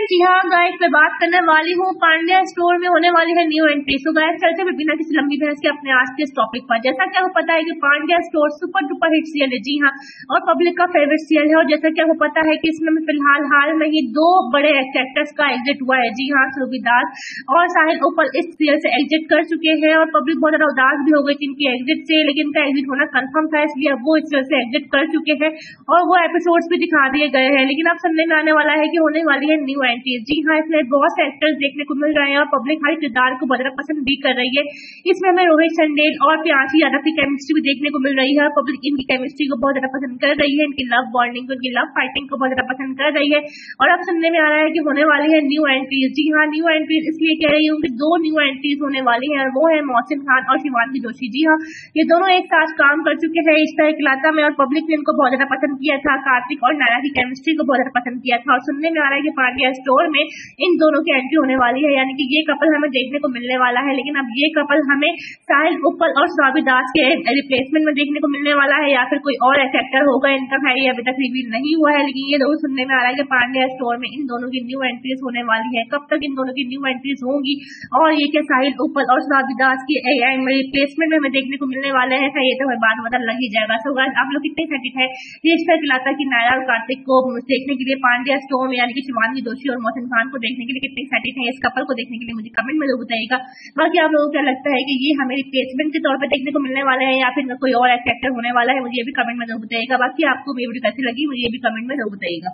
Friend जी हाँ guys मैं बात करने वाली हूँ। पांड्या स्टोर में होने वाली है न्यू एंट्री सो गाइस चलते हुए बिना किसी लंबी बहस के अपने आज के टॉपिक पर। जैसा कि आपको पता है कि Pandya store super duper hit serial है। जी हाँ और पब्लिक का फेवरेट सीएल है। और जैसा कि आपको पता है कि इसमें फ़िलहाल हाल में ही दो बड़े एक्टर्स का एग्जिट हुआ है। जी हाँ सुरभि दास और साहिल उपल इस सीरियल से एग्जिट कर चुके हैं। और पब्लिक बहुत ज़्यादा उदास भी हो गई थी इनकी एग्जिट से, लेकिन इनका एग्जिट होना कन्फर्म था। इसलिए वो इस सीरियल से एग्जिट कर चुके हैं। और वो एपिसोड भी दिखा दिए गए हैं। लेकिन अब सुनने में आने वाला है कि होने वाली है न्यू एंट्रीज जी हाँ इसमें बहुत से एक्टर्स देखने को मिल रहे हैं और पब्लिक हर किरदार को बहुत पसंद भी कर रही है। इसमें हमें रोहित चंडेल और प्यासी यादव की केमिस्ट्री भी देखने को मिल रही है पब्लिक इनकी केमिस्ट्री को बहुत ज़्यादा पसंद कर रही है। इनकी लव बॉन्डिंग को, इनकी लव फाइटिंग को बहुत ज़्यादा पसंद कर रही है। और अब सुनने में आ रहा है कि होने वाली है न्यू एंट्रीज जी हाँ न्यू एंट्रीज इसलिए कह रही हूँ कि दो न्यू एंट्रीज होने वाली है। वो है मोहसिन खान और शिवानगी जोशी। जी हाँ ये दोनों एक साथ काम कर चुके हैं इस तरह इकलाता में और पब्लिक ने इनको बहुत ज़्यादा पसंद किया था। कार्तिक और नारा की केमिस्ट्री को बहुत ज़्यादा पसंद किया था। और सुनने में आ रहा है कि पांड्या स्टोर में इन दोनों की एंट्री होने वाली है। यानी कि ये कपल हमें देखने को मिलने वाला है, लेकिन अब ये कपल हमें साहिल उपल और स्वामी दास के रिप्लेसमेंट में देखने को मिलने वाला है, या फिर कोई और एक्टर होगा इनका खैर अभी तक रिवील नहीं हुआ है, लेकिन ये दोनों सुनने में आ रहा है कि पांड्या स्टोर में इन दोनों की न्यू एंट्रीज होने वाली है। कब तक इन दोनों की न्यू एंट्रीज होंगी? और ये क्या साहिल उपल और स्वामी दास की रिप्लेसमेंट में हमें देखने को मिलने वाले हैं? ये तो हमें बाद बदल लग ही जाएगा। सो आप लोग कितने एक्साइटेड है? ये इस तरह की नायरा और कार्तिक को देखने के लिए पांड्या स्टोर में, यानी कि शिवानी जोशी और मोहसिन खान को देखने के लिए कितने एक्साइटेड है, इस कपल को देखने के लिए मुझे कमेंट में ज़रूर बताइएगा। बाकी आप लोगों को क्या लगता है कि ये हमें रिप्लेसमेंट के तौर पर देखने को मिलने वाला है या फिर कोई और एक्टर होने वाला है, मुझे भी कमेंट में ज़रूर बताइएगा। बाकी आपको वीडियो कैसी लगी, मुझे ये भी कमेंट में ज़रूर बताइएगा।